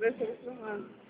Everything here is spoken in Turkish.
Ve sonuçta